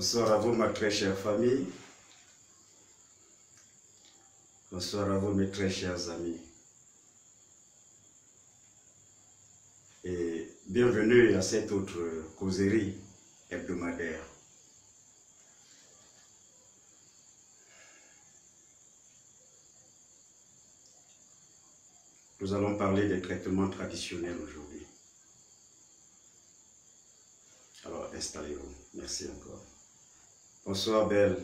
Bonsoir à vous, ma très chère famille. Bonsoir à vous, mes très chers amis. Et bienvenue à cette autre causerie hebdomadaire. Nous allons parler des traitements traditionnels aujourd'hui. Alors, installez-vous. Merci encore. Bonsoir, Belle.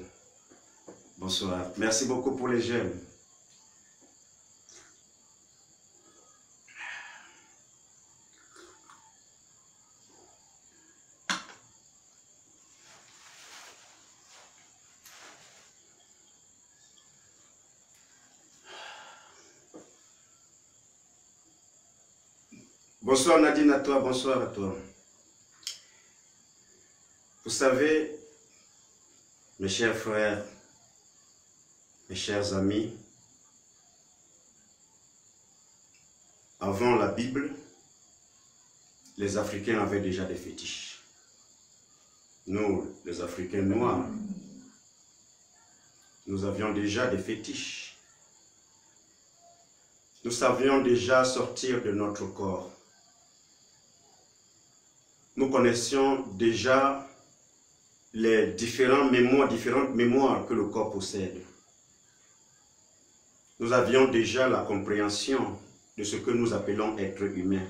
Bonsoir. Merci beaucoup pour les j'aime. Bonsoir Nadine à toi, bonsoir à toi. Vous savez, mes chers frères, mes chers amis, avant la Bible, les Africains avaient déjà des fétiches. Nous, les Africains noirs, nous avions déjà des fétiches. Nous savions déjà sortir de notre corps. Nous connaissions déjà les différentes mémoires, différentes mémoires que le corps possède. Nous avions déjà la compréhension de ce que nous appelons être humain.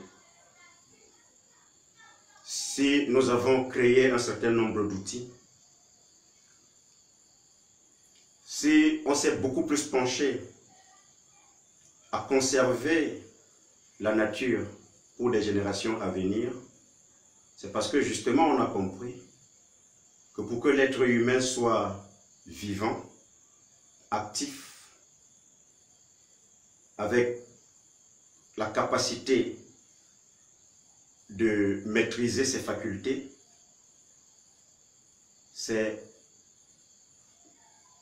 Si nous avons créé un certain nombre d'outils, si on s'est beaucoup plus penché à conserver la nature pour les générations à venir, c'est parce que justement on a compris que pour que l'être humain soit vivant, actif, avec la capacité de maîtriser ses facultés, c'est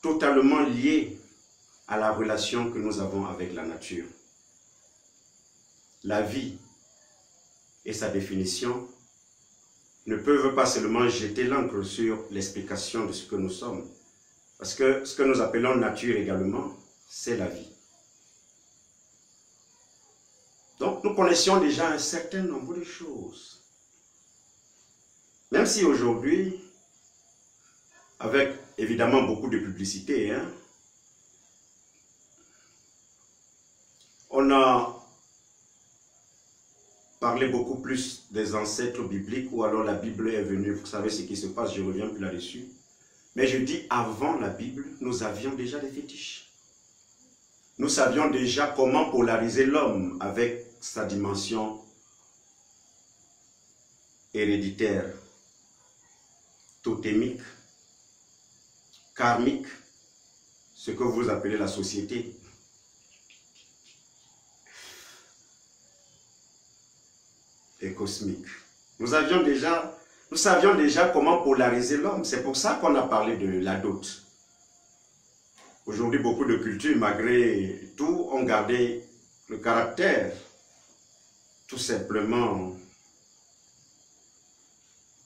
totalement lié à la relation que nous avons avec la nature. La vie et sa définition ne peuvent pas seulement jeter l'encre sur l'explication de ce que nous sommes. Parce que ce que nous appelons nature également, c'est la vie. Donc nous connaissions déjà un certain nombre de choses. Même si aujourd'hui, avec évidemment beaucoup de publicité, hein, on a parlé beaucoup plus des ancêtres bibliques ou alors la Bible est venue, vous savez ce qui se passe, je reviens plus là-dessus. Mais je dis, avant la Bible, nous avions déjà des fétiches. Nous savions déjà comment polariser l'homme avec sa dimension héréditaire, totémique, karmique, ce que vous appelez la société. Cosmique. Nous avions déjà, nous savions déjà comment polariser l'homme. C'est pour ça qu'on a parlé de la dot. Aujourd'hui, beaucoup de cultures, malgré tout, ont gardé le caractère tout simplement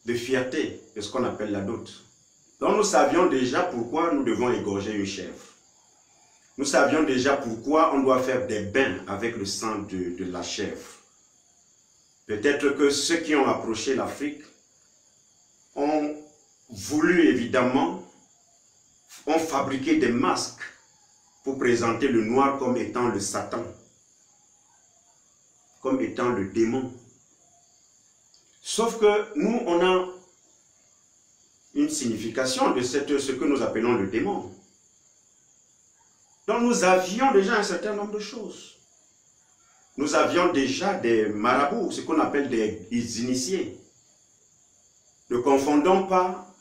de fierté de ce qu'on appelle la dot. Donc nous savions déjà pourquoi nous devons égorger une chèvre. Nous savions déjà pourquoi on doit faire des bains avec le sang de la chèvre. Peut-être que ceux qui ont approché l'Afrique ont voulu évidemment, ont fabriqué des masques pour présenter le noir comme étant le Satan, comme étant le démon. Sauf que nous, on a une signification de ce que nous appelons le démon. Donc nous avions déjà un certain nombre de choses nous avions déjà des marabouts, ce qu'on appelle des initiés. Ne confondons pas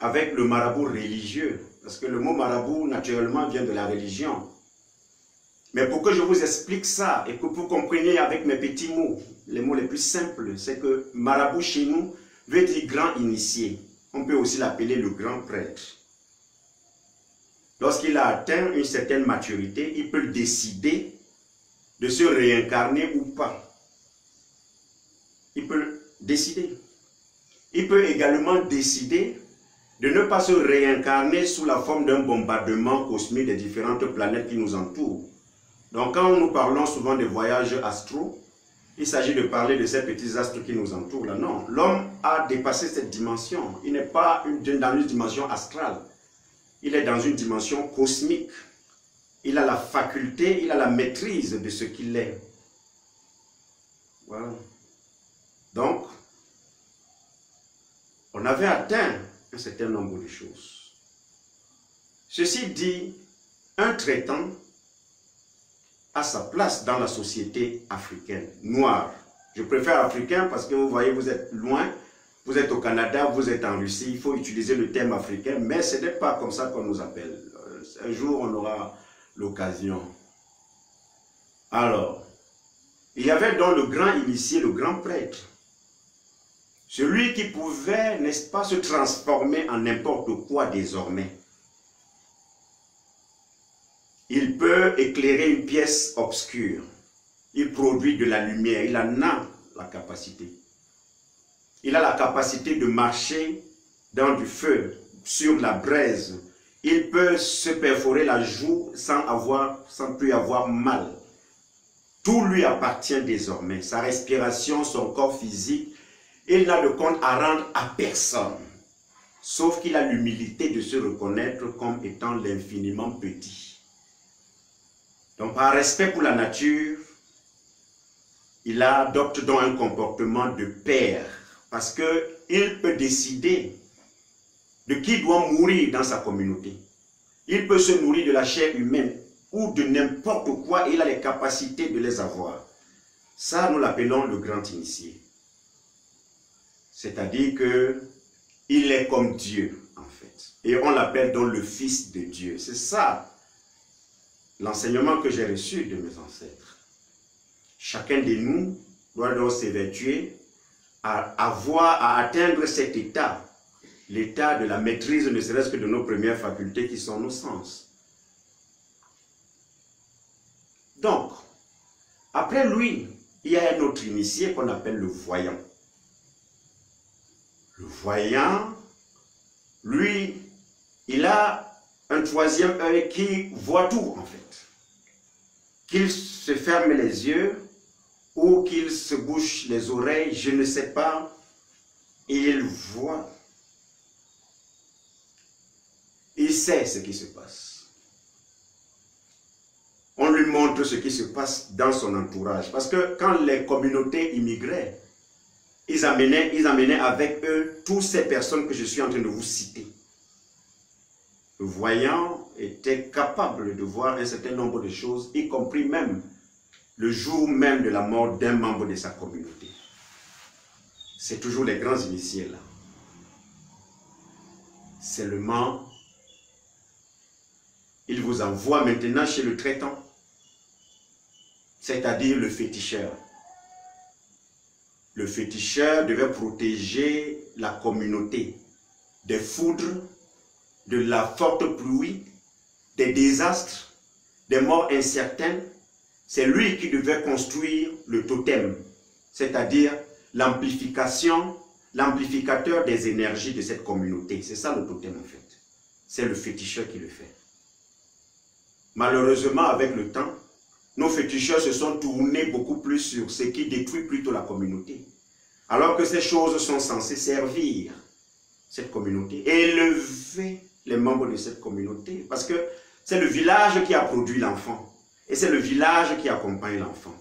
avec le marabout religieux, parce que le mot marabout, naturellement, vient de la religion. Mais pour que je vous explique ça et que vous compreniez avec mes petits mots, les mots les plus simples, c'est que marabout chez nous veut dire grand initié. On peut aussi l'appeler le grand prêtre. Lorsqu'il a atteint une certaine maturité, il peut décider de se réincarner ou pas. Il peut décider. Il peut également décider de ne pas se réincarner sous la forme d'un bombardement cosmique des différentes planètes qui nous entourent. Donc quand nous parlons souvent des voyages astraux, il s'agit de parler de ces petits astres qui nous entourent. Non, l'homme a dépassé cette dimension. Il n'est pas dans une dimension astrale. Il est dans une dimension cosmique. Il a la faculté, il a la maîtrise de ce qu'il est. Voilà. Donc, on avait atteint un certain nombre de choses. Ceci dit, un traitant a sa place dans la société africaine, noire. Je préfère africain parce que vous voyez, vous êtes loin, vous êtes au Canada, vous êtes en Russie, il faut utiliser le terme africain, mais ce n'est pas comme ça qu'on nous appelle. Euh, un jour, on aura l'occasion. Alors, il y avait donc le grand initié, le grand prêtre, celui qui pouvait, n'est-ce pas, se transformer en n'importe quoi désormais. Il peut éclairer une pièce obscure. Il produit de la lumière. Il en a la capacité. Il a la capacité de marcher dans du feu, sur la braise. Il peut se perforer la joue sans, avoir, sans plus avoir mal. Tout lui appartient désormais. Sa respiration, son corps physique, il n'a de compte à rendre à personne. Sauf qu'il a l'humilité de se reconnaître comme étant l'infiniment petit. Donc par respect pour la nature, il adopte donc un comportement de père parce qu'il peut décider de qui doit mourir dans sa communauté. Il peut se nourrir de la chair humaine ou de n'importe quoi il a les capacités de les avoir. Ça, nous l'appelons le grand initié. C'est-à-dire que il est comme Dieu, en fait. Et on l'appelle donc le Fils de Dieu. C'est ça l'enseignement que j'ai reçu de mes ancêtres. Chacun de nous doit donc s'évertuer à avoir, à atteindre cet état, l'état de la maîtrise ne serait-ce que de nos premières facultés qui sont nos sens. Donc, après lui, il y a un autre initié qu'on appelle le voyant. Le voyant, lui, il a un troisième œil qui voit tout en fait qu'il se ferme les yeux ou qu'il se bouche les oreilles, je ne sais pas, il voit. Il sait ce qui se passe. On lui montre ce qui se passe dans son entourage. Parce que quand les communautés immigraient, ils amenaient, ils amenaient avec eux toutes ces personnes que je suis en train de vous citer. Le voyant était capable de voir un certain nombre de choses, y compris même le jour même de la mort d'un membre de sa communauté. C'est toujours les grands initiés là. Seulement, il vous envoie maintenant chez le traitant, c'est-à-dire le féticheur. Le féticheur devait protéger la communauté des foudres de la forte pluie, des désastres, des morts incertaines, c'est lui qui devait construire le totem, c'est-à-dire l'amplification, l'amplificateur des énergies de cette communauté. C'est ça le totem en fait. C'est le féticheur qui le fait. Malheureusement, avec le temps, nos féticheurs se sont tournés beaucoup plus sur ce qui détruit plutôt la communauté. Alors que ces choses sont censées servir cette communauté, élever les membres de cette communauté. Parce que c'est le village qui a produit l'enfant. Et c'est le village qui accompagne l'enfant.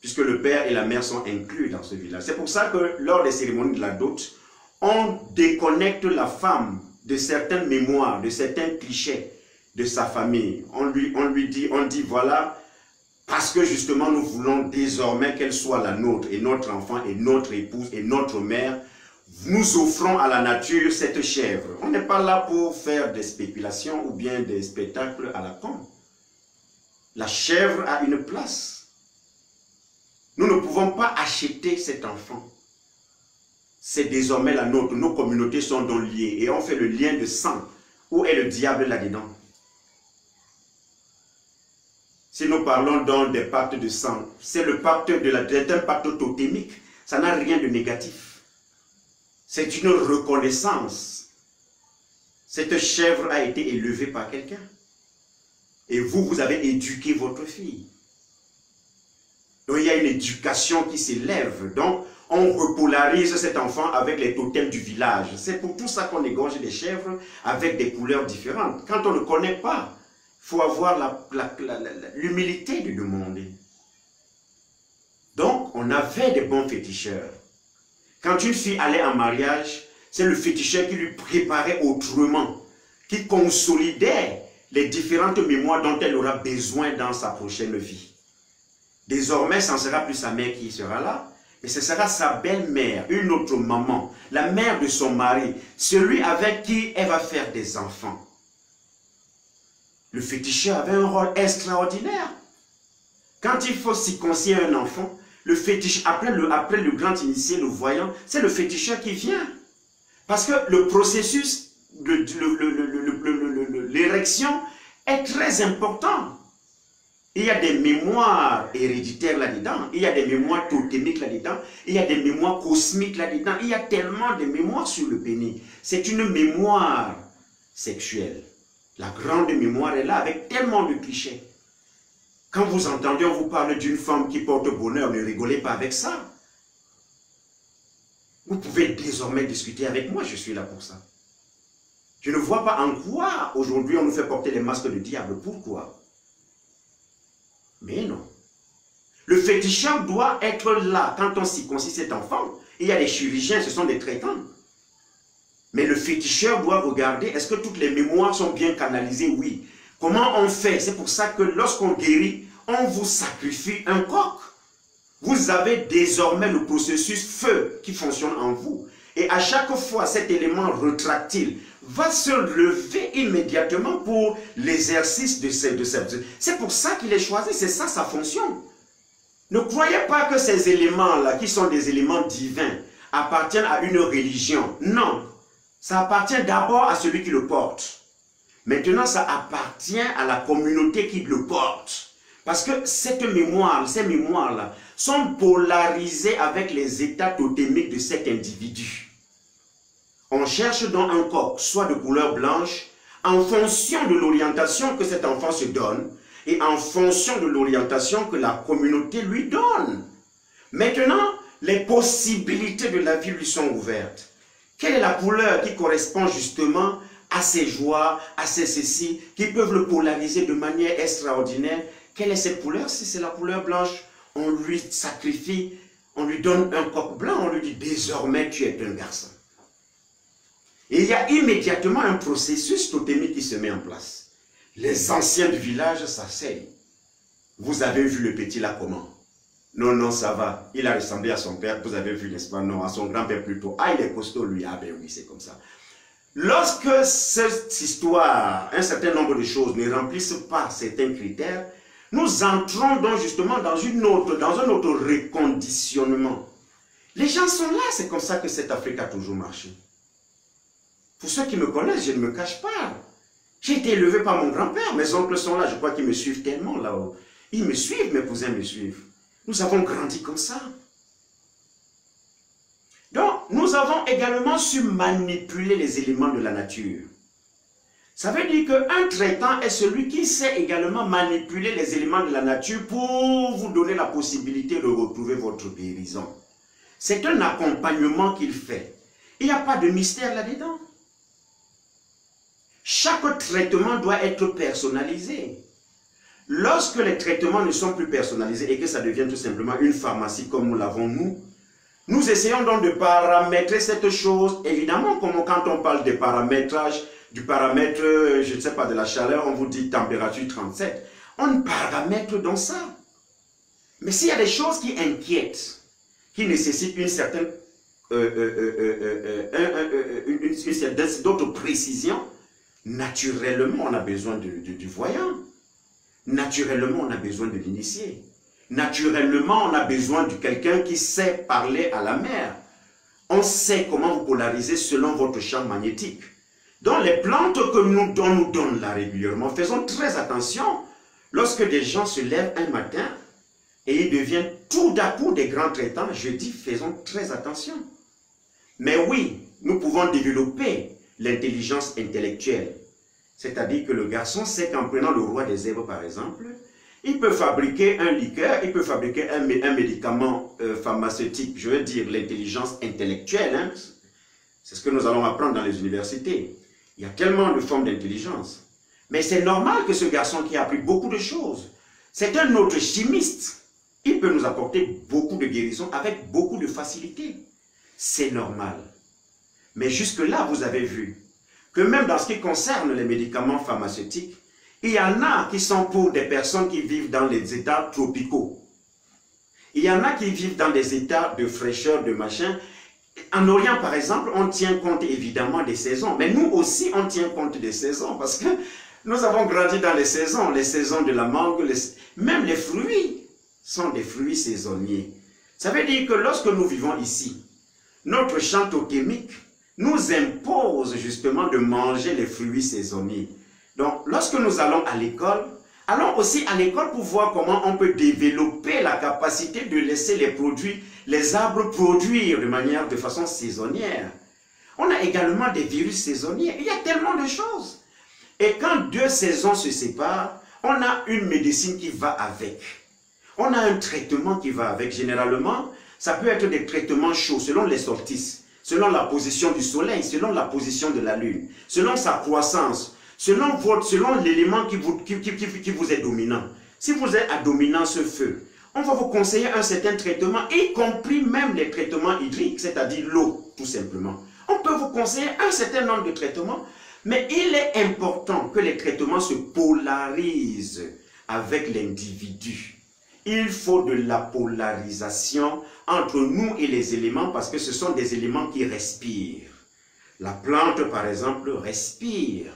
Puisque le père et la mère sont inclus dans ce village. C'est pour ça que lors des cérémonies de la dot, on déconnecte la femme de certaines mémoires, de certains clichés de sa famille. On lui, on dit, on dit voilà, parce que justement nous voulons désormais qu'elle soit la nôtre, et notre enfant, et notre épouse, et notre mère, nous offrons à la nature cette chèvre. On n'est pas là pour faire des spéculations ou bien des spectacles à la con. La chèvre a une place. Nous ne pouvons pas acheter cet enfant. C'est désormais la nôtre. Nos communautés sont donc liées et on fait le lien de sang. Où est le diable là-dedans? Si nous parlons donc des pactes de sang, c'est le pacte de la, un pacte totémique. Ça n'a rien de négatif. C'est une reconnaissance Cette chèvre a été élevée par quelqu'un. Et vous, vous avez éduqué votre fille. Donc il y a une éducation qui s'élève. Donc on repolarise cet enfant avec les totems du village. C'est pour tout ça qu'on égorge des chèvres avec des couleurs différentes. Quand on ne connaît pas, faut avoir l'humilité de demander. Donc, on avait des bons féticheurs. Quand une fille allait en mariage, c'est le féticheur qui lui préparait autrement, qui consolidait les différentes mémoires dont elle aura besoin dans sa prochaine vie. Désormais, ce ne sera plus sa mère qui sera là, mais ce sera sa belle-mère, une autre maman, la mère de son mari, celui avec qui elle va faire des enfants. Le féticheur avait un rôle extraordinaire. Quand il faut circoncire un enfant, le fétiche, après le, grand initié, le voyant, c'est le féticheur qui vient. Parce que le processus, l'érection est très important. Il y a des mémoires héréditaires là-dedans, il y a des mémoires totémiques là-dedans, il y a des mémoires cosmiques là-dedans, il y a tellement de mémoires sur le pénis. C'est une mémoire sexuelle. La grande mémoire est là avec tellement de clichés. Quand vous entendez, on vous parle d'une femme qui porte bonheur, ne rigolez pas avec ça. Vous pouvez désormais discuter avec moi, je suis là pour ça. Je ne vois pas en quoi aujourd'hui on nous fait porter les masques de diable. Pourquoi? Mais non. Le féticheur doit être là quand on circoncit cet enfant. Il y a des chirurgiens, ce sont des traitants. Mais le féticheur doit regarder, est-ce que toutes les mémoires sont bien canalisées? Oui. Comment on fait? C'est pour ça que lorsqu'on guérit, on vous sacrifie un coq. Vous avez désormais le processus feu qui fonctionne en vous. Et à chaque fois, cet élément retractile va se lever immédiatement pour l'exercice de cette... C'est pour ça qu'il est choisi, c'est ça sa fonction. Ne croyez pas que ces éléments-là, qui sont des éléments divins, appartiennent à une religion. Non, ça appartient d'abord à celui qui le porte. Maintenant, ça appartient à la communauté qui le porte. Parce que cette mémoire, ces mémoires-là, sont polarisées avec les états totémiques de cet individu. On cherche donc un corps, soit de couleur blanche, en fonction de l'orientation que cet enfant se donne et en fonction de l'orientation que la communauté lui donne. Maintenant, les possibilités de la vie lui sont ouvertes. Quelle est la couleur qui correspond justement à ses joies, à ses ceci, qui peuvent le polariser de manière extraordinaire? Quelle est cette couleur? Si c'est la couleur blanche, on lui sacrifie, on lui donne un coq blanc, on lui dit désormais tu es un garçon. Et il y a immédiatement un processus totémique qui se met en place. Les anciens du village s'asseyent. Vous avez vu le petit là comment? Non, non, ça va. Il a ressemblé à son père, vous avez vu, n'est-ce pas? Non, à son grand-père plutôt. Ah, il est costaud, lui. Ah, ben oui, c'est comme ça. Lorsque cette histoire, un certain nombre de choses ne remplissent pas certains critères, nous entrons donc justement dans, une autre, dans un autre reconditionnement. Les gens sont là, c'est comme ça que cette Afrique a toujours marché. Pour ceux qui me connaissent, je ne me cache pas. J'ai été élevé par mon grand-père, mes oncles sont là, je crois qu'ils me suivent tellement là-haut. Ils me suivent, mes cousins me suivent. Nous avons grandi comme ça. Donc, nous avons également su manipuler les éléments de la nature. Ça veut dire qu'un traitant est celui qui sait également manipuler les éléments de la nature pour vous donner la possibilité de retrouver votre guérison. C'est un accompagnement qu'il fait. Il n'y a pas de mystère là-dedans. Chaque traitement doit être personnalisé. Lorsque les traitements ne sont plus personnalisés et que ça devient tout simplement une pharmacie comme nous l'avons nous, nous essayons donc de paramétrer cette chose. Évidemment, quand on parle de paramétrage, du paramètre, je ne sais pas, de la chaleur, on vous dit température 37. On paramètre dans ça. Mais s'il y a des choses qui inquiètent, qui nécessitent une certaine, d'autres précisions, naturellement, on a besoin du voyant. Naturellement, on a besoin de l'initié. Naturellement, on a besoin de quelqu'un qui sait parler à la mer. On sait comment vous polariser selon votre champ magnétique. Dans les plantes que nous, donnons nous donne là régulièrement, faisons très attention. Lorsque des gens se lèvent un matin et ils deviennent tout d'un coup des grands traitants, je dis faisons très attention. Mais oui, nous pouvons développer l'intelligence intellectuelle. C'est-à-dire que le garçon sait qu'en prenant le roi des herbes, par exemple, il peut fabriquer un liqueur, il peut fabriquer un, médicament euh, pharmaceutique, je veux dire l'intelligence intellectuelle. Hein. C'est ce que nous allons apprendre dans les universités. Il y a tellement de formes d'intelligence. Mais c'est normal que ce garçon qui a appris beaucoup de choses, c'est un autre chimiste. Il peut nous apporter beaucoup de guérison avec beaucoup de facilité. C'est normal. Mais jusque-là, vous avez vu que même dans ce qui concerne les médicaments pharmaceutiques, il y en a qui sont pour des personnes qui vivent dans les états tropicaux. Il y en a qui vivent dans des états de fraîcheur, de machin. En Orient, par exemple, on tient compte évidemment des saisons. Mais nous aussi, on tient compte des saisons parce que nous avons grandi dans les saisons. Les saisons de la mangue, même les fruits sont des fruits saisonniers. Ça veut dire que lorsque nous vivons ici, notre champ totémique nous impose justement de manger les fruits saisonniers. Donc, lorsque nous allons à l'école, allons aussi à l'école pour voir comment on peut développer la capacité de laisser les produits, les arbres produire de manière, de façon saisonnière. On a également des virus saisonniers. Il y a tellement de choses. Et quand deux saisons se séparent, on a une médecine qui va avec. On a un traitement qui va avec. Généralement, ça peut être des traitements chauds selon les sorties, selon la position du soleil, selon la position de la lune, selon sa croissance, selon, selon l'élément qui vous, qui, qui, vous est dominant. Si vous êtes à dominance feu, on va vous conseiller un certain traitement, y compris même les traitements hydriques, c'est-à-dire l'eau, tout simplement. On peut vous conseiller un certain nombre de traitements, mais il est important que les traitements se polarisent avec l'individu. Il faut de la polarisation entre nous et les éléments parce que ce sont des éléments qui respirent. La plante, par exemple, respire.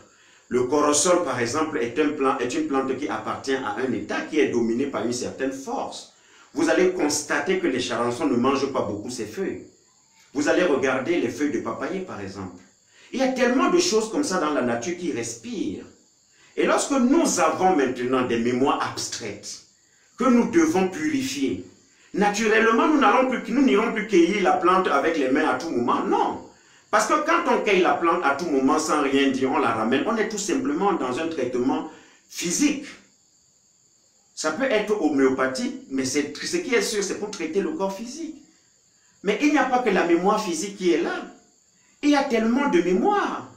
Le corosol, par exemple, est, un est une plante qui appartient à un état qui est dominé par une certaine force. Vous allez constater que les charançons ne mangent pas beaucoup ces feuilles. Vous allez regarder les feuilles de papayer, par exemple. Il y a tellement de choses comme ça dans la nature qui respirent. Et lorsque nous avons maintenant des mémoires abstraites que nous devons purifier, naturellement, nous n'allons plus, n'irons plus cueillir la plante avec les mains à tout moment. Non. Parce que quand on cueille la plante à tout moment sans rien dire, on la ramène, on est tout simplement dans un traitement physique. Ça peut être homéopathique, mais ce qui est sûr, c'est pour traiter le corps physique. Mais il n'y a pas que la mémoire physique qui est là. Il y a tellement de mémoire.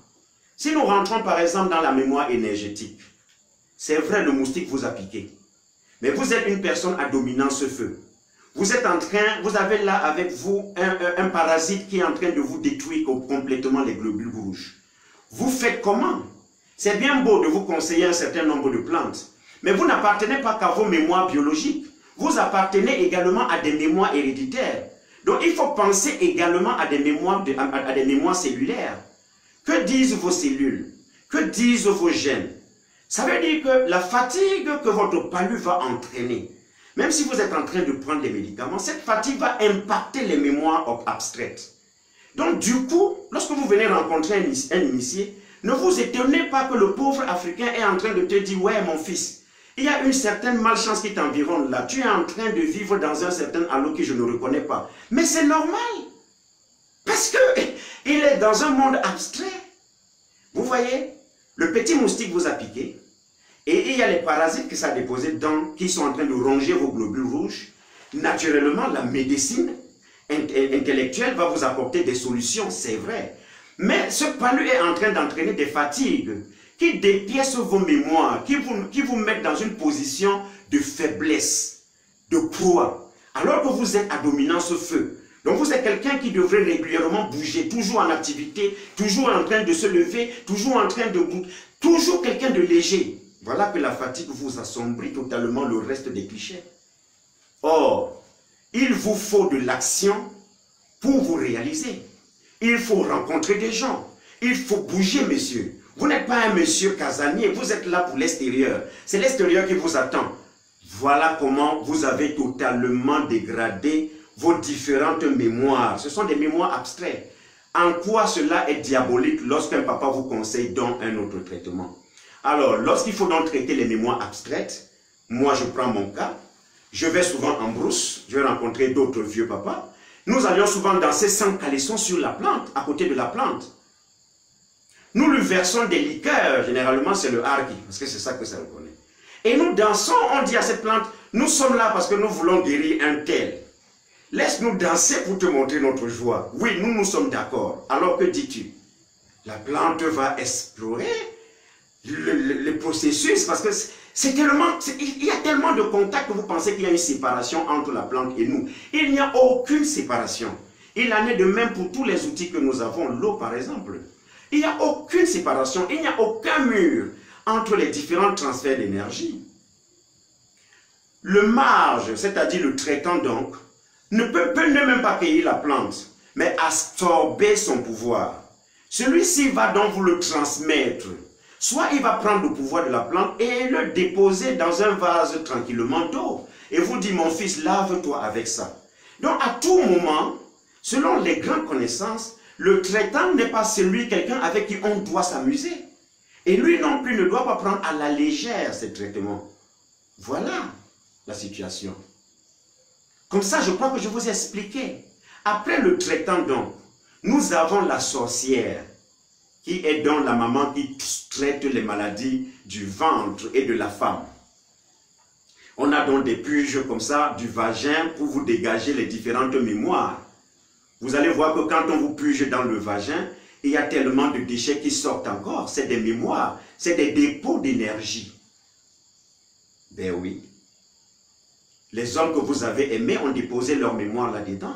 Si nous rentrons par exemple dans la mémoire énergétique, c'est vrai, le moustique vous a piqué. Mais vous êtes une personne à dominance feu. Vous êtes en train, vous avez là avec vous un, parasite qui est en train de vous détruire complètement les globules rouges. Vous faites comment? C'est bien beau de vous conseiller un certain nombre de plantes, mais vous n'appartenez pas qu'à vos mémoires biologiques. Vous appartenez également à des mémoires héréditaires. Donc il faut penser également à des mémoires, à des mémoires cellulaires. Que disent vos cellules? Que disent vos gènes? Ça veut dire que la fatigue que votre palu va entraîner, même si vous êtes en train de prendre des médicaments, cette fatigue va impacter les mémoires abstraites. Donc du coup, lorsque vous venez rencontrer un, initié, ne vous étonnez pas que le pauvre Africain est en train de te dire, ouais mon fils, il y a une certaine malchance qui t'environne là. Tu es en train de vivre dans un certain halo que je ne reconnais pas. Mais c'est normal. Parce que il est dans un monde abstrait. Vous voyez, le petit moustique vous a piqué. Et il y a les parasites qui sont déposés dedans, qui sont en train de ronger vos globules rouges. Naturellement, la médecine intellectuelle va vous apporter des solutions, c'est vrai. Mais ce palu est en train d'entraîner des fatigues qui dépiècent vos mémoires, qui vous, qui vous mettent dans une position de faiblesse, de proie, alors que vous êtes à dominance feu. Donc vous êtes quelqu'un qui devrait régulièrement bouger, toujours en activité, toujours en train de se lever, toujours en train de... Toujours quelqu'un de léger. Voilà que la fatigue vous assombrit totalement le reste des clichés. Or, il vous faut de l'action pour vous réaliser. Il faut rencontrer des gens. Il faut bouger, monsieur. Vous n'êtes pas un monsieur casanier, vous êtes là pour l'extérieur. C'est l'extérieur qui vous attend. Voilà comment vous avez totalement dégradé vos différentes mémoires. Ce sont des mémoires abstraites. En quoi cela est diabolique lorsqu'un papa vous conseille donc un autre traitement? Alors, lorsqu'il faut donc traiter les mémoires abstraites, moi je prends mon cas, je vais souvent en brousse, je vais rencontrer d'autres vieux papas. Nous allions souvent danser sans caleçon sur la plante, à côté de la plante. nous lui versons des liqueurs, généralement c'est le harki, parce que c'est ça que ça reconnaît. Et nous dansons, on dit à cette plante, nous sommes là parce que nous voulons guérir un tel. Laisse-nous danser pour te montrer notre joie. Oui, nous nous sommes d'accord. Alors que dis-tu? La plante va explorer le, processus parce que c'est tellement, il y a tellement de contacts que vous pensez qu'il y a une séparation entre la plante et nous. Il n'y a aucune séparation. Il en est de même pour tous les outils que nous avons, l'eau par exemple. Il n'y a aucune séparation, il n'y a aucun mur entre les différents transferts d'énergie. Le marge, c'est-à-dire le traitant donc, ne peut, peut ne même pas cueillir la plante, mais absorber son pouvoir. Celui-ci va donc vous le transmettre. Soit il va prendre le pouvoir de la plante et le déposer dans un vase tranquillement d'eau. Et vous dit, mon fils, lave-toi avec ça. Donc à tout moment, selon les grandes connaissances, le traitant n'est pas celui, quelqu'un avec qui on doit s'amuser. Et lui non plus ne doit pas prendre à la légère ces traitements. Voilà la situation. Comme ça, je crois que je vous ai expliqué. Après le traitant donc, nous avons la sorcière, qui est donc la maman qui traite les maladies du ventre et de la femme. On a donc des puges comme ça du vagin pour vous dégager les différentes mémoires. Vous allez voir que quand on vous puge dans le vagin, il y a tellement de déchets qui sortent encore. C'est des mémoires, c'est des dépôts d'énergie. Ben oui. Les hommes que vous avez aimés ont déposé leur mémoire là-dedans.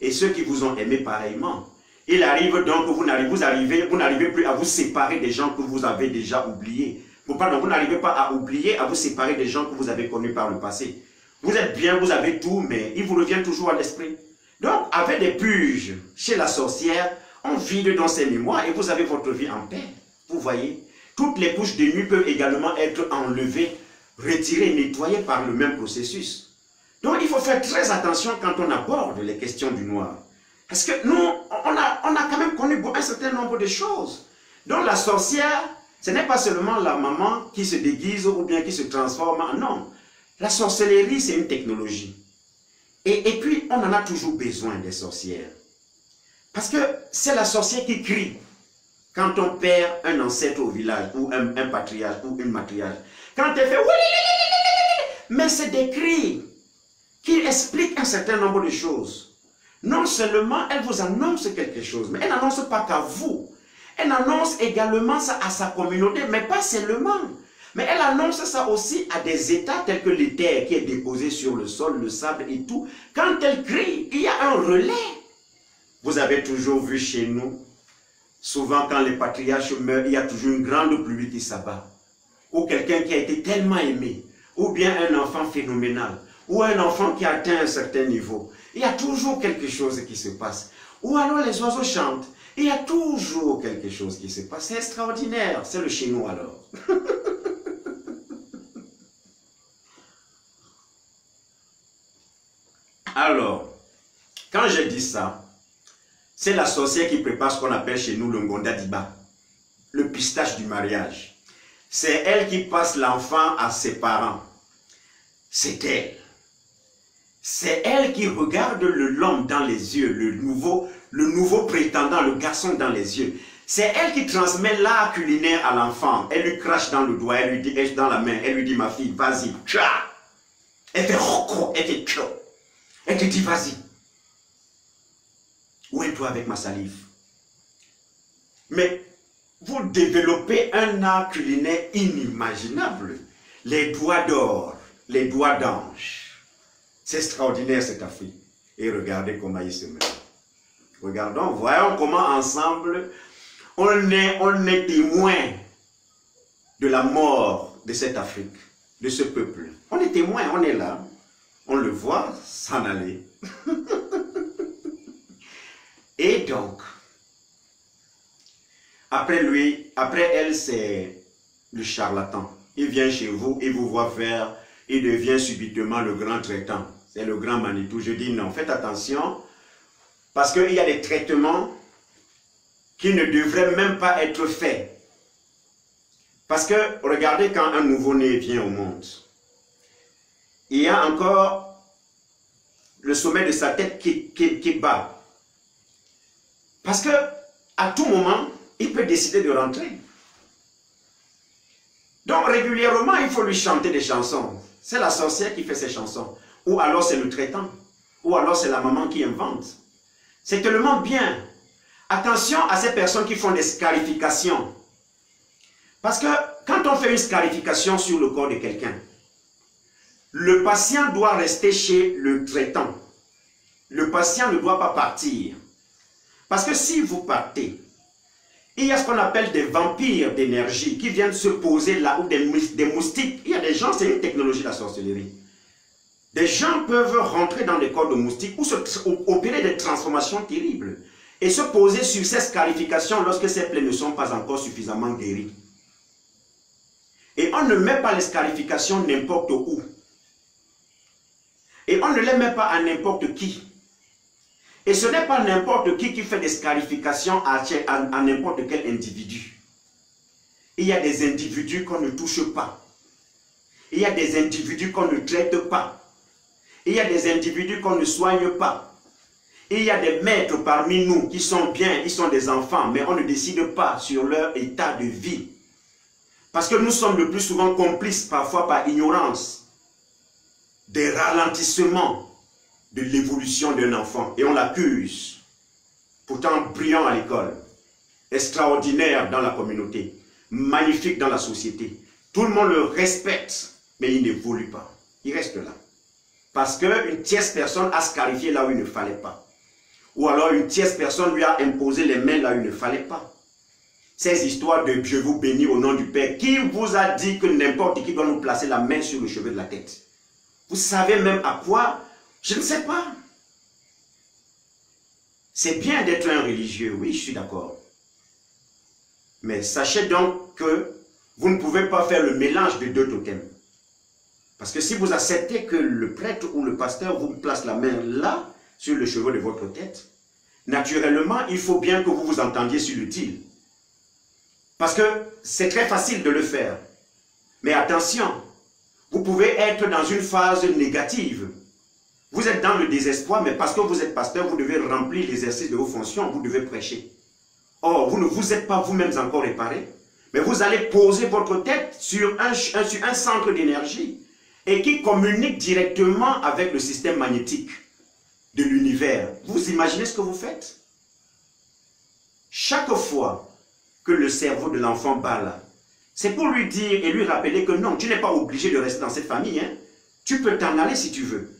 Et ceux qui vous ont aimé pareillement. Il arrive donc que vous n'arrivez vous n'arrivez plus à vous séparer des gens que vous avez déjà oubliés. Pardon, vous n'arrivez pas à oublier, à vous séparer des gens que vous avez connus par le passé. Vous êtes bien, vous avez tout, mais il vous revient toujours à l'esprit. Donc, avec des puges chez la sorcière, on vide dans ses mémoires et vous avez votre vie en paix. Vous voyez Toutes les couches de nuit peuvent également être enlevées, retirées, nettoyées par le même processus. Donc, il faut faire très attention quand on aborde les questions du noir. Parce que nous, on a, un certain nombre de choses. Donc, la sorcière, ce n'est pas seulement la maman qui se déguise ou bien qui se transforme. Non. La sorcellerie, c'est une technologie. Et, puis, on en a toujours besoin des sorcières. Parce que c'est la sorcière qui crie quand on perd un ancêtre au village, ou un, patriarche, ou une matriarche. Quand elle fait mais c'est des cris qui expliquent un certain nombre de choses. Non seulement elle vous annonce quelque chose, mais elle n'annonce pas qu'à vous. Elle annonce également ça à sa communauté, mais pas seulement. Mais elle annonce ça aussi à des états tels que terres qui est déposée sur le sol, le sable et tout. Quand elle crie, il y a un relais. Vous avez toujours vu chez nous, souvent quand les patriarches meurent, il y a toujours une grande pluie qui s'abat. Ou quelqu'un qui a été tellement aimé. Ou bien un enfant phénoménal. Ou un enfant qui a atteint un certain niveau. Il y a toujours quelque chose qui se passe. Ou alors les oiseaux chantent. Il y a toujours quelque chose qui se passe. C'est extraordinaire. C'est le chez nous alors. Alors, quand je dis ça, c'est la sorcière qui prépare ce qu'on appelle chez nous le Ngonda Diba, le pistache du mariage. C'est elle qui passe l'enfant à ses parents. C'est elle. C'est elle qui regarde l'homme dans les yeux, le nouveau, prétendant, le garçon dans les yeux. C'est elle qui transmet l'art culinaire à l'enfant. Elle lui crache dans le doigt, elle lui dit, dans la main, elle lui dit, ma fille, vas-y, Elle fait, elle fait, elle te dit, vas-y. Où es-tu avec ma salive? Mais vous développez un art culinaire inimaginable. Les doigts d'or, les doigts d'ange. C'est extraordinaire cette Afrique. Et regardez comment il se met. Regardons, voyons comment ensemble on est, on est témoin de la mort de cette Afrique, de ce peuple. On est témoin, on est là on le voit s'en aller. Et donc, après lui, après elle, c'est le charlatan. Il vient chez vous, il vous voit faire, il devient subitement le grand traitant. C'est le grand Manitou. Je dis non, faites attention, parce qu'il y a des traitements qui ne devraient même pas être faits. Parce que, regardez quand un nouveau-né vient au monde, il y a encore le sommet de sa tête qui, qui, bat. Parce que à tout moment, il peut décider de rentrer. Donc régulièrement, il faut lui chanter des chansons. C'est la sorcière qui fait ces chansons. Ou alors c'est le traitant. Ou alors c'est la maman qui invente. C'est tellement bien. Attention à ces personnes qui font des scarifications. Parce que quand on fait une scarification sur le corps de quelqu'un, le patient doit rester chez le traitant. Le patient ne doit pas partir. Parce que si vous partez, il y a ce qu'on appelle des vampires d'énergie qui viennent se poser là, ou des, moustiques. Il y a des gens, c'est une technologie de la sorcellerie. Des gens peuvent rentrer dans les corps de moustiques ou opérer des transformations terribles et se poser sur ces scarifications lorsque ces plaies ne sont pas encore suffisamment guéries. Et on ne met pas les scarifications n'importe où. Et on ne les met pas à n'importe qui. Et ce n'est pas n'importe qui qui fait des scarifications à n'importe quel individu. Il y a des individus qu'on ne touche pas. Il y a des individus qu'on ne traite pas. Il y a des individus qu'on ne soigne pas. Il y a des maîtres parmi nous qui sont bien, ils sont des enfants, mais on ne décide pas sur leur état de vie. Parce que nous sommes le plus souvent complices, parfois par ignorance, des ralentissements de l'évolution d'un enfant. Et on l'accuse, pourtant brillant à l'école, extraordinaire dans la communauté, magnifique dans la société. Tout le monde le respecte, mais il n'évolue pas. Il reste là. Parce qu'une tierce personne a scarifié là où il ne fallait pas. Ou alors une tierce personne lui a imposé les mains là où il ne fallait pas. Ces histoires de je vous bénis au nom du Père, qui vous a dit que n'importe qui doit nous placer la main sur le cheveu de la tête? Vous savez même à quoi? Je ne sais pas. C'est bien d'être un religieux, oui, je suis d'accord. Mais sachez donc que vous ne pouvez pas faire le mélange de deux totems. Parce que si vous acceptez que le prêtre ou le pasteur vous place la main là, sur le cheveu de votre tête, naturellement, il faut bien que vous vous entendiez sur l'utile. Parce que c'est très facile de le faire. Mais attention, vous pouvez être dans une phase négative. Vous êtes dans le désespoir, mais parce que vous êtes pasteur, vous devez remplir l'exercice de vos fonctions, vous devez prêcher. Or, vous ne vous êtes pas vous-même encore réparé, mais vous allez poser votre tête sur un, sur un centre d'énergie et qui communique directement avec le système magnétique de l'univers. Vous imaginez ce que vous faites? Chaque fois que le cerveau de l'enfant bat c'est pour lui dire et lui rappeler que non, tu n'es pas obligé de rester dans cette famille. Hein. Tu peux t'en aller si tu veux.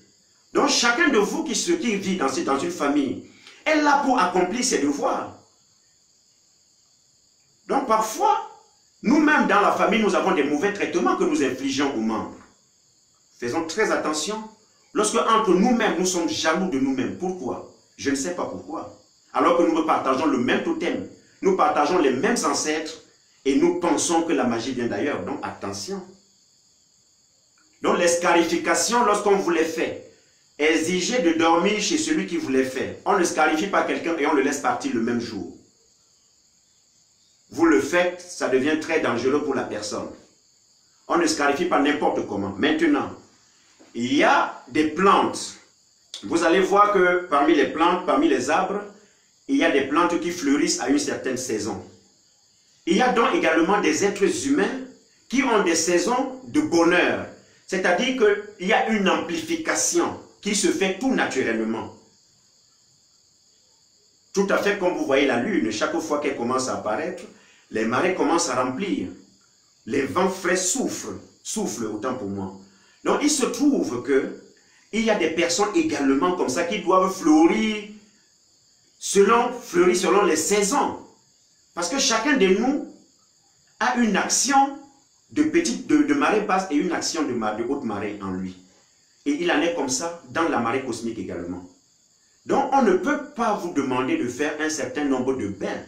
Donc chacun de vous qui, qui vit dans, dans une famille est là pour accomplir ses devoirs. Donc parfois, nous-mêmes dans la famille, nous avons des mauvais traitements que nous infligeons aux membres. Faisons très attention. Lorsque entre nous-mêmes, nous sommes jaloux de nous-mêmes. Pourquoi? Je ne sais pas pourquoi. Alors que nous partageons le même totem. Nous partageons les mêmes ancêtres. Et nous pensons que la magie vient d'ailleurs. Donc attention. Donc les scarifications, lorsqu'on vous les fait, exigez de dormir chez celui qui vous les fait. On ne scarifie pas quelqu'un et on le laisse partir le même jour. Vous le faites, ça devient très dangereux pour la personne. On ne scarifie pas n'importe comment. Maintenant, il y a des plantes. Vous allez voir que parmi les plantes, parmi les arbres, il y a des plantes qui fleurissent à une certaine saison. Il y a donc également des êtres humains qui ont des saisons de bonheur. C'est-à-dire qu'il y a une amplification qui se fait tout naturellement. Tout à fait comme vous voyez la lune, chaque fois qu'elle commence à apparaître, les marées commencent à remplir. Les vents frais souffrent, soufflent autant pour moi. Donc il se trouve que il y a des personnes également comme ça qui doivent fleurir selon, les saisons. Parce que chacun de nous a une action de petite de, marée basse et une action de, de haute marée en lui. Et il en est comme ça dans la marée cosmique également. Donc on ne peut pas vous demander de faire un certain nombre de bains.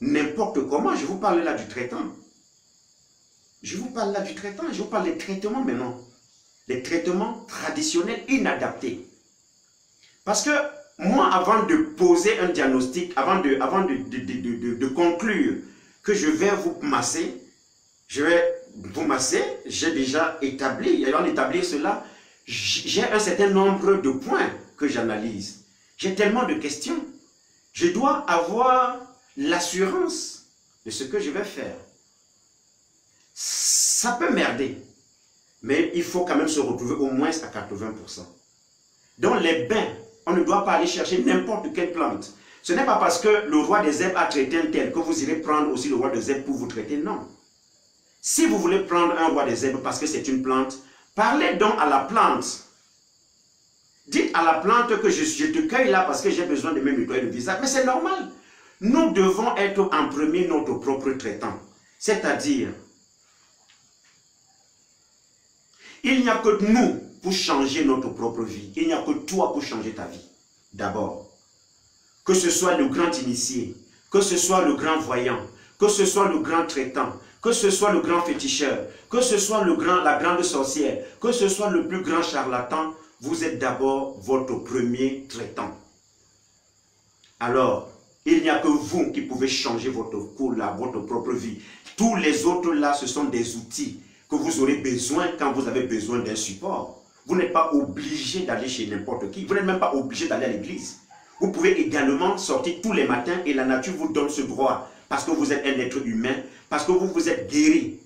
N'importe comment, je vous parle là du traitant. Je vous parle là du traitement, je vous parle des traitements maintenant. Les traitements traditionnels inadaptés. Parce que moi, avant de poser un diagnostic, avant de, avant de, de, conclure que je vais vous masser, je vais vous masser, j'ai déjà établi, et en établir cela, j'ai un certain nombre de points que j'analyse. J'ai tellement de questions. Je dois avoir l'assurance de ce que je vais faire. Ça peut merder, mais il faut quand même se retrouver au moins à 80%. Dans les bains, on ne doit pas aller chercher n'importe quelle plante. Ce n'est pas parce que le roi des herbes a traité un tel que vous irez prendre aussi le roi des herbes pour vous traiter, non. Si vous voulez prendre un roi des herbes parce que c'est une plante, parlez donc à la plante. Dites à la plante que je, je te cueille là parce que j'ai besoin de me nettoyer le visage. Mais c'est normal. Nous devons être en premier notre propre traitant. C'est-à-dire, il n'y a que nous pour changer notre propre vie. Il n'y a que toi pour changer ta vie. D'abord. Que ce soit le grand initié, que ce soit le grand voyant, que ce soit le grand traitant, que ce soit le grand féticheur, que ce soit la grande sorcière, que ce soit le plus grand charlatan, vous êtes d'abord votre premier traitant. Alors, il n'y a que vous qui pouvez changer votre cours votre propre vie. Tous les autres là, ce sont des outils que vous aurez besoin quand vous avez besoin d'un support. Vous n'êtes pas obligé d'aller chez n'importe qui. Vous n'êtes même pas obligé d'aller à l'église. Vous pouvez également sortir tous les matins et la nature vous donne ce droit. Parce que vous êtes un être humain. Parce que vous vous êtes guéri.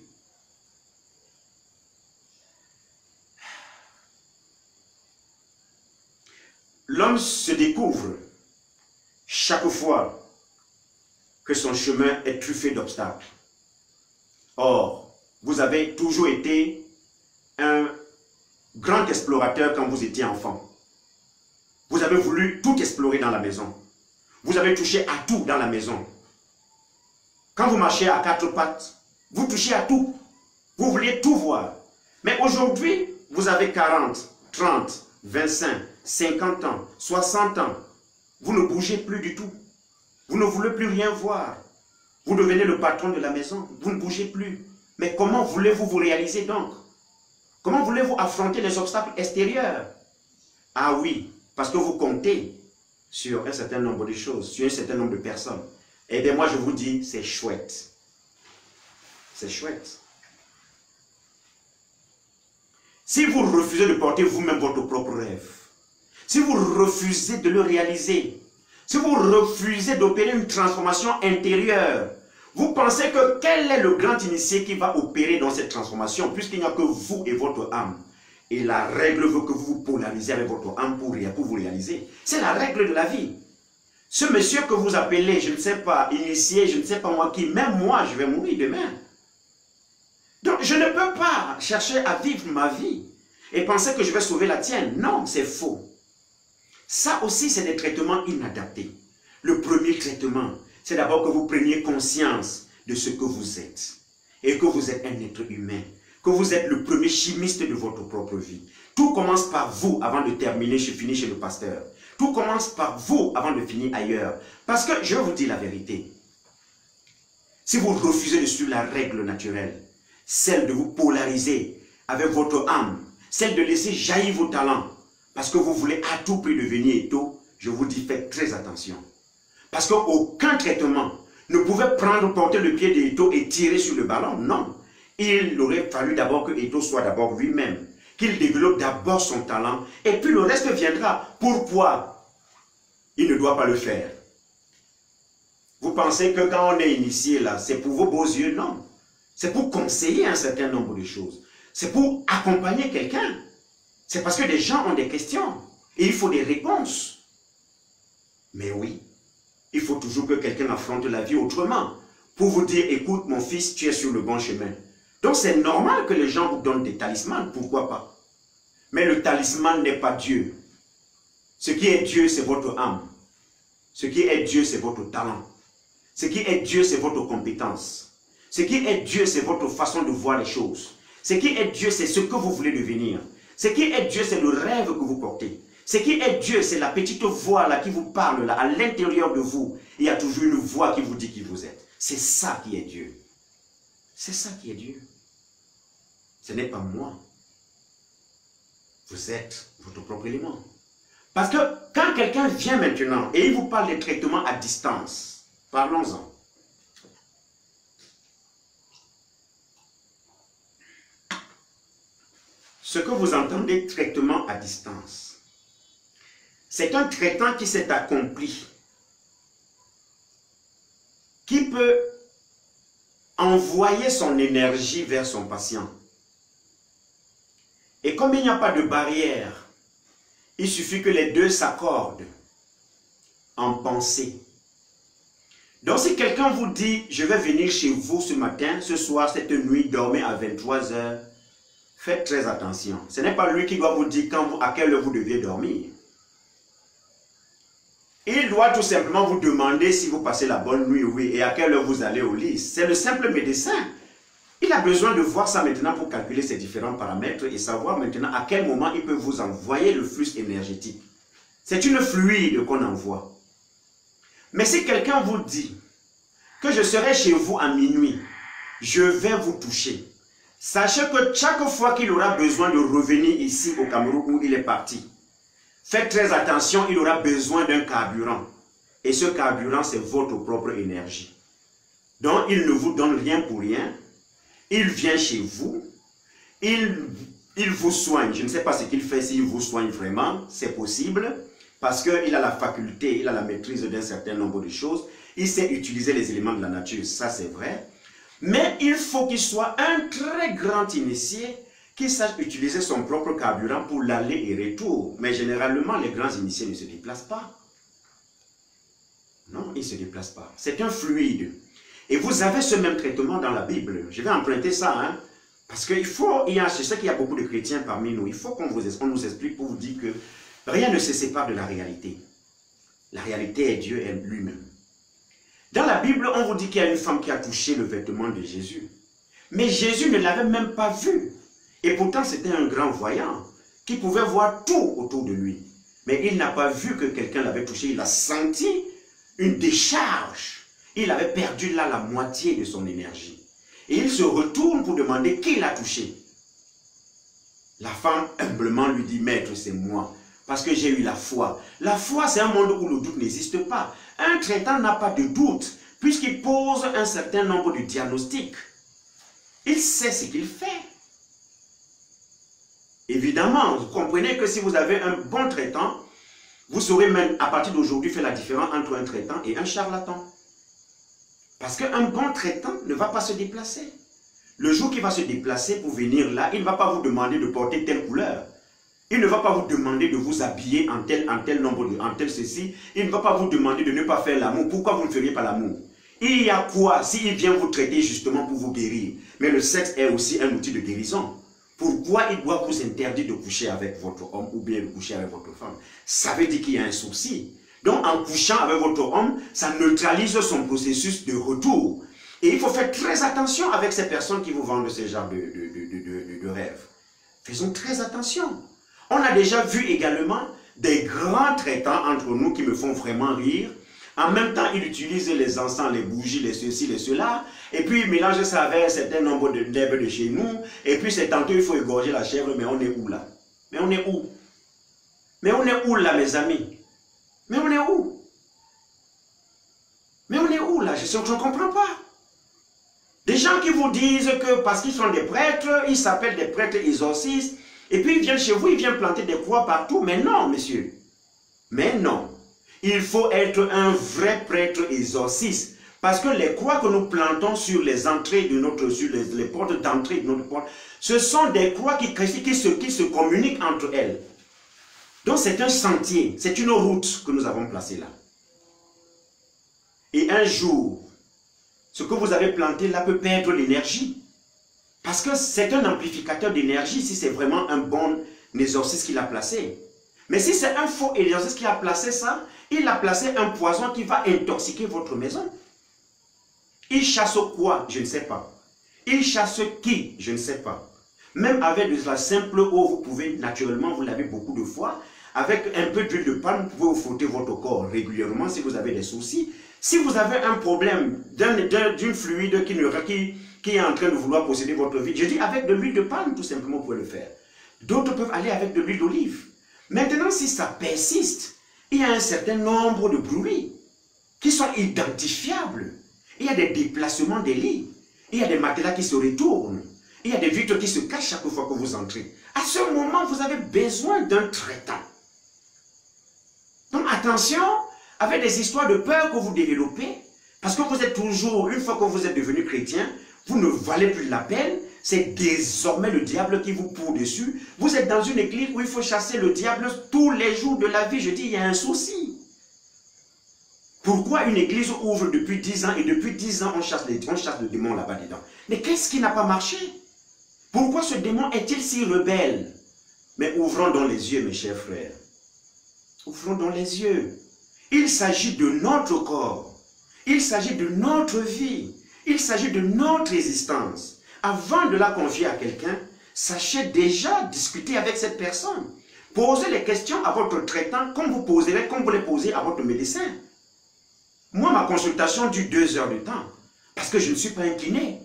L'homme se découvre chaque fois que son chemin est truffé d'obstacles. Or, vous avez toujours été un grand explorateur quand vous étiez enfant. Vous avez voulu tout explorer dans la maison. Vous avez touché à tout dans la maison. Quand vous marchez à quatre pattes, vous touchez à tout. Vous vouliez tout voir. Mais aujourd'hui, vous avez 40, 30, 25, 50 ans, 60 ans. Vous ne bougez plus du tout. Vous ne voulez plus rien voir. Vous devenez le patron de la maison. Vous ne bougez plus. Mais comment voulez-vous vous réaliser donc? Comment voulez-vous affronter les obstacles extérieurs? Ah oui, parce que vous comptez sur un certain nombre de choses, sur un certain nombre de personnes. Eh bien, moi, je vous dis, c'est chouette. C'est chouette. Si vous refusez de porter vous-même votre propre rêve, si vous refusez de le réaliser, si vous refusez d'opérer une transformation intérieure, vous pensez que quel est le grand initié qui va opérer dans cette transformation, puisqu'il n'y a que vous et votre âme? Et la règle veut que vous vous polarisez avec votre âme pour, pour vous réaliser. C'est la règle de la vie. Ce monsieur que vous appelez, je ne sais pas, initié, je ne sais pas moi qui, même moi, je vais mourir demain. Donc, je ne peux pas chercher à vivre ma vie et penser que je vais sauver la tienne. Non, c'est faux. Ça aussi, c'est des traitements inadaptés. Le premier traitement, c'est d'abord que vous preniez conscience de ce que vous êtes. Et que vous êtes un être humain. Que vous êtes le premier chimiste de votre propre vie. Tout commence par vous avant de terminer, je finis chez le pasteur. Tout commence par vous avant de finir ailleurs. Parce que je vous dire la vérité. Si vous refusez de suivre la règle naturelle, celle de vous polariser avec votre âme, celle de laisser jaillir vos talents, parce que vous voulez à tout prix devenir étau, je vous dis faites très attention. Parce qu'aucun traitement ne pouvait prendre, porter le pied d'Eto et tirer sur le ballon. Non. Il aurait fallu d'abord que Eto soit d'abord lui-même. Qu'il développe d'abord son talent. Et puis le reste viendra. Pourquoi? Il ne doit pas le faire. Vous pensez que quand on est initié là, c'est pour vos beaux yeux? Non. C'est pour conseiller un certain nombre de choses. C'est pour accompagner quelqu'un. C'est parce que les gens ont des questions et il faut des réponses. Mais oui, il faut toujours que quelqu'un affronte la vie autrement pour vous dire, écoute mon fils, tu es sur le bon chemin. Donc c'est normal que les gens vous donnent des talismans, pourquoi pas? Mais le talisman n'est pas Dieu. Ce qui est Dieu, c'est votre âme. Ce qui est Dieu, c'est votre talent. Ce qui est Dieu, c'est votre compétence. Ce qui est Dieu, c'est votre façon de voir les choses. Ce qui est Dieu, c'est ce que vous voulez devenir. Ce qui est Dieu, c'est le rêve que vous portez. Ce qui est Dieu, c'est la petite voix qui vous parle à l'intérieur de vous. Il y a toujours une voix qui vous dit qui vous êtes. C'est ça qui est Dieu. C'est ça qui est Dieu. Ce n'est pas moi. Vous êtes votre propre élément. Parce que quand quelqu'un vient maintenant et il vous parle des traitements à distance, parlons-en. ce que vous entendez traitement à distance, c'est un traitement qui s'est accompli, qui peut envoyer son énergie vers son patient? Et comme il n'y a pas de barrière, il suffit que les deux s'accordent en pensée. Donc si quelqu'un vous dit, je vais venir chez vous ce matin, ce soir, cette nuit, dormez à 23 heures, faites très attention. Ce n'est pas lui qui doit vous dire à quelle heure vous deviez dormir. Il doit tout simplement vous demander si vous passez la bonne nuit, oui, et à quelle heure vous allez au lit. C'est le simple médecin. Il a besoin de voir ça maintenant pour calculer ces différents paramètres et savoir maintenant à quel moment il peut vous envoyer le flux énergétique. C'est une fluide qu'on envoie. Mais si quelqu'un vous dit que je serai chez vous à minuit, je vais vous toucher. Sachez que chaque fois qu'il aura besoin de revenir ici au Cameroun où il est parti, faites très attention, il aura besoin d'un carburant. Et ce carburant, c'est votre propre énergie. Donc, il ne vous donne rien pour rien. Il vient chez vous. Il, il vous soigne. Je ne sais pas ce qu'il fait s'il vous soigne vraiment. C'est possible. Parce qu'il a la faculté, il a la maîtrise d'un certain nombre de choses. Il sait utiliser les éléments de la nature. Ça, c'est vrai. Mais il faut qu'il soit un très grand initié qui sache utiliser son propre carburant pour l'aller et retour. Mais généralement, les grands initiés ne se déplacent pas. Non, ils ne se déplacent pas. C'est un fluide. Et vous avez ce même traitement dans la Bible. Je vais emprunter ça, hein. Parce qu'il faut, il y a, je sais qu'il y a beaucoup de chrétiens parmi nous, il faut qu'on nous explique pour vous dire que rien ne se sépare de la réalité. La réalité est Dieu lui-même. Dans la Bible, on vous dit qu'il y a une femme qui a touché le vêtement de Jésus. Mais Jésus ne l'avait même pas vu. Et pourtant, c'était un grand voyant qui pouvait voir tout autour de lui. Mais il n'a pas vu que quelqu'un l'avait touché. Il a senti une décharge. Il avait perdu là la moitié de son énergie. Et il se retourne pour demander qui l'a touché. La femme humblement lui dit, Maître, c'est moi. Parce que j'ai eu la foi. La foi, c'est un monde où le doute n'existe pas. Un traitant n'a pas de doute, puisqu'il pose un certain nombre de diagnostics. Il sait ce qu'il fait. Évidemment, vous comprenez que si vous avez un bon traitant, vous saurez même à partir d'aujourd'hui faire la différence entre un traitant et un charlatan. Parce qu'un bon traitant ne va pas se déplacer. Le jour qu'il va se déplacer pour venir là, il ne va pas vous demander de porter telle couleur. Il ne va pas vous demander de vous habiller en tel, en tel nombre, de, en tel ceci. Il ne va pas vous demander de ne pas faire l'amour. Pourquoi vous ne feriez pas l'amour? Il y a quoi s'il vient vous traiter justement pour vous guérir? Mais le sexe est aussi un outil de guérison. Pourquoi il doit vous interdire de coucher avec votre homme ou bien de coucher avec votre femme? Ça veut dire qu'il y a un souci. Donc en couchant avec votre homme, ça neutralise son processus de retour. Et il faut faire très attention avec ces personnes qui vous vendent ce genre de, de, de rêves. Faisons très attention. On a déjà vu également des grands traitants entre nous qui me font vraiment rire. En même temps, ils utilisent les encens, les bougies, les ceci, les cela. Et puis, ils mélangent ça avec un certain nombre d'herbes de chez nous. Et puis, c'est tantôt, il faut égorger la chèvre. Mais on est où là? Mais on est où? Mais on est où là, mes amis? Mais on est où? Mais on est où là? Je ne comprends pas. Des gens qui vous disent que parce qu'ils sont des prêtres, ils s'appellent des prêtres exorcistes, et puis ils viennent chez vous, ils viennent planter des croix partout. Mais non, monsieur. Mais non. Il faut être un vrai prêtre exorciste. Parce que les croix que nous plantons sur les entrées de notre, sur les, portes d'entrée de notre porte, ce sont des croix qui, se, qui se communiquent entre elles. Donc c'est un sentier, c'est une route que nous avons placée là. Et un jour, ce que vous avez planté là peut perdre l'énergie. Parce que c'est un amplificateur d'énergie si c'est vraiment un bon exorciste qu'il a placé. Mais si c'est un faux exorciste qui a placé ça, il a placé un poison qui va intoxiquer votre maison. Il chasse quoi? Je ne sais pas. Il chasse qui? Je ne sais pas. Même avec de la simple eau, vous pouvez naturellement, vous l'avez beaucoup de fois, avec un peu d'huile de palme, vous pouvez vous frotter votre corps régulièrement si vous avez des soucis. Si vous avez un problème d'une fluide qui, ne, qui, qui est en train de vouloir posséder votre vie. Je dis avec de l'huile de palme, tout simplement, vous pouvez le faire. D'autres peuvent aller avec de l'huile d'olive. Maintenant, si ça persiste, il y a un certain nombre de bruits qui sont identifiables. Il y a des déplacements des lits. Il y a des matelas qui se retournent. Il y a des vitres qui se cachent chaque fois que vous entrez. À ce moment, vous avez besoin d'un traitant. Donc attention, avec des histoires de peur que vous développez, parce que vous êtes toujours, une fois que vous êtes devenu chrétien, vous ne valez plus la peine, c'est désormais le diable qui vous pour dessus. Vous êtes dans une église où il faut chasser le diable tous les jours de la vie. Je dis, il y a un souci. Pourquoi une église ouvre depuis 10 ans et depuis 10 ans on chasse, les, on le démon là-bas dedans? Mais qu'est-ce qui n'a pas marché? Pourquoi ce démon est-il si rebelle? Mais ouvrons donc les yeux mes chers frères. Ouvrons donc les yeux. Il s'agit de notre corps. Il s'agit de notre vie. Il s'agit de notre existence. Avant de la confier à quelqu'un, sachez déjà discuter avec cette personne. Posez les questions à votre traitant comme vous comme vous les posez à votre médecin. Moi, ma consultation dure deux heures de temps. Parce que je ne suis pas un kiné.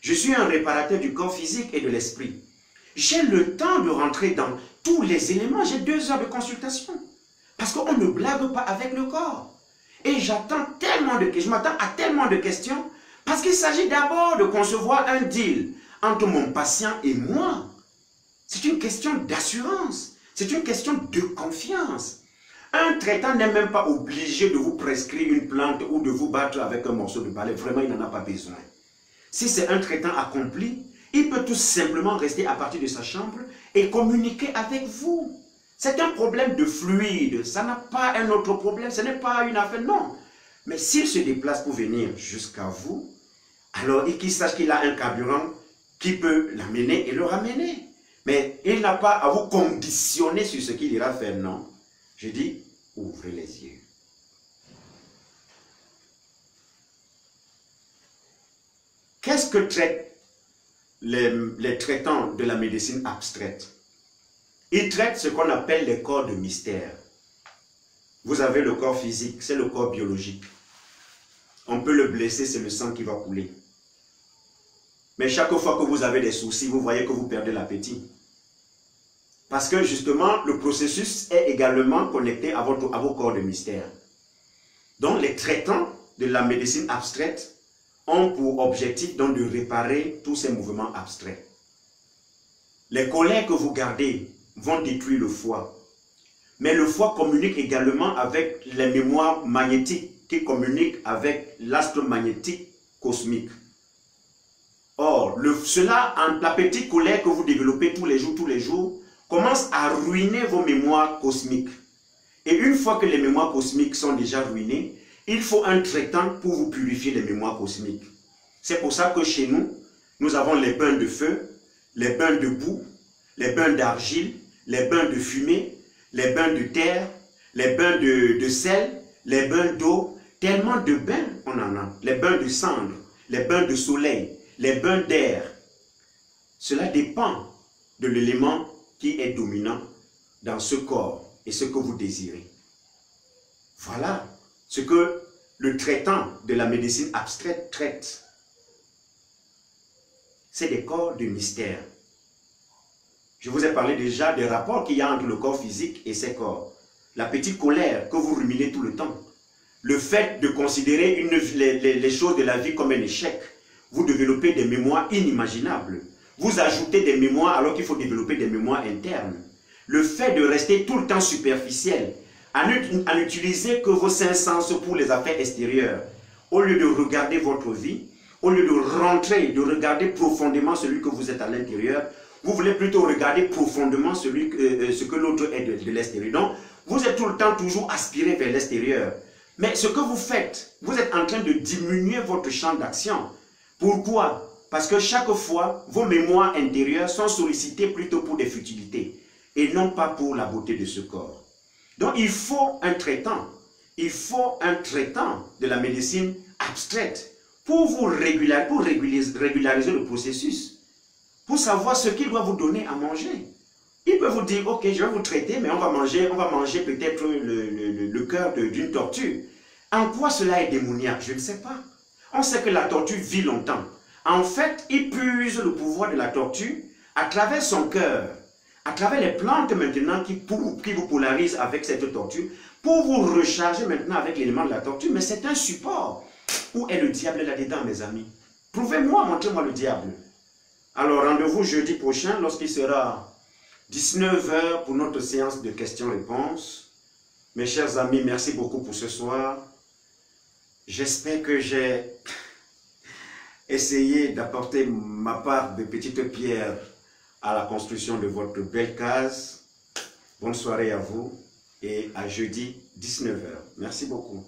Je suis un réparateur du corps physique et de l'esprit. J'ai le temps de rentrer dans tous les éléments. J'ai deux heures de consultation. Parce qu'on ne blague pas avec le corps. Et j'attends tellement de je m'attends à tellement de questions parce qu'il s'agit d'abord de concevoir un deal entre mon patient et moi. C'est une question d'assurance. C'est une question de confiance. Un traitant n'est même pas obligé de vous prescrire une plante ou de vous battre avec un morceau de balai. Vraiment, il n'en a pas besoin. Si c'est un traitant accompli, il peut tout simplement rester à partir de sa chambre et communiquer avec vous. C'est un problème de fluide. Ça n'a pas un autre problème. Ce n'est pas une affaire, non. Mais s'il se déplace pour venir jusqu'à vous, alors qu'il sache qu'il a un carburant qui peut l'amener et le ramener. Mais il n'a pas à vous conditionner sur ce qu'il ira faire, non. Je dis, ouvrez les yeux. Qu'est-ce que traitent les, traitants de la médecine abstraite? Il traite ce qu'on appelle les corps de mystère. Vous avez le corps physique, c'est le corps biologique. On peut le blesser, c'est le sang qui va couler. Mais chaque fois que vous avez des soucis, vous voyez que vous perdez l'appétit. Parce que justement, le processus est également connecté à, votre, à vos corps de mystère. Donc, les traitants de la médecine abstraite ont pour objectif donc de réparer tous ces mouvements abstraits. Les colères que vous gardez vont détruire le foie. Mais le foie communique également avec les mémoires magnétiques qui communiquent avec l'astre magnétique cosmique. Or, cela, la petite colère que vous développez tous les jours, tous les jours, commence à ruiner vos mémoires cosmiques. Et une fois que les mémoires cosmiques sont déjà ruinées, il faut un traitant pour vous purifier les mémoires cosmiques. C'est pour ça que chez nous, nous avons les bains de feu, les bains de boue, les bains d'argile, les bains de fumée, les bains de terre, les bains de, sel, les bains d'eau, tellement de bains on en a. Les bains de cendre, les bains de soleil, les bains d'air. Cela dépend de l'élément qui est dominant dans ce corps et ce que vous désirez. Voilà ce que le traitant de la médecine abstraite traite. C'est des corps de mystère. Je vous ai parlé déjà des rapports qu'il y a entre le corps physique et ses corps. La petite colère que vous ruminez tout le temps. Le fait de considérer les, choses de la vie comme un échec. Vous développez des mémoires inimaginables. Vous ajoutez des mémoires alors qu'il faut développer des mémoires internes. Le fait de rester tout le temps superficiel, à n'utiliser que vos cinq sens pour les affaires extérieures, au lieu de regarder votre vie, au lieu de rentrer, de regarder profondément celui que vous êtes à l'intérieur, vous voulez plutôt regarder profondément celui, euh, euh, ce que l'autre est de, l'extérieur. Donc, vous êtes tout le temps toujours aspiré vers l'extérieur. Mais ce que vous faites, vous êtes en train de diminuer votre champ d'action. Pourquoi? Parce que chaque fois, vos mémoires intérieures sont sollicitées plutôt pour des futilités et non pas pour la beauté de ce corps. Donc, il faut un traitant. Il faut un traitant de la médecine abstraite pour vous régulariser, le processus pour savoir ce qu'il doit vous donner à manger. Il peut vous dire, ok, je vais vous traiter, mais on va manger, on va manger peut-être le, cœur d'une tortue. En quoi cela est démoniaque? Je ne sais pas. On sait que la tortue vit longtemps. En fait, il puise le pouvoir de la tortue à travers son cœur, à travers les plantes maintenant qui, vous polarisent avec cette tortue, pour vous recharger maintenant avec l'élément de la tortue. Mais c'est un support. Où est le diable là-dedans, mes amis Prouvez-moi, montrez-moi le diable. Alors, rendez-vous jeudi prochain lorsqu'il sera 19h pour notre séance de questions-réponses. Mes chers amis, merci beaucoup pour ce soir. J'espère que j'ai essayer d'apporter ma part de petites pierres à la construction de votre belle case. Bonne soirée à vous et à jeudi 19h. Merci beaucoup.